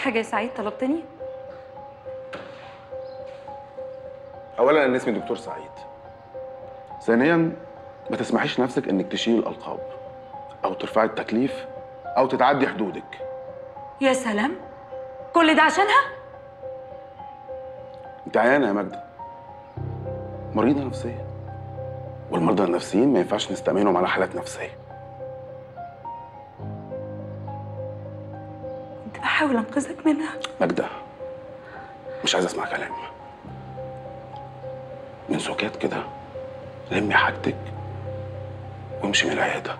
حاجة يا سعيد طلبتني؟ اولا أنا اسمي دكتور سعيد. ثانيا ما تسمحيش نفسك إنك تشيل الألقاب أو ترفعي التكليف أو تتعدي حدودك. يا سلام! كل ده عشانها؟ انت عيانه يا ماجده مريضة نفسية. والمرضى النفسيين ما ينفعش نستأمنهم على حالات نفسية. كنت بحاول أنقذك منها. ماجده مش عايز اسمع كلام من سكات كده لمي حاجتك وامشي من العيادة.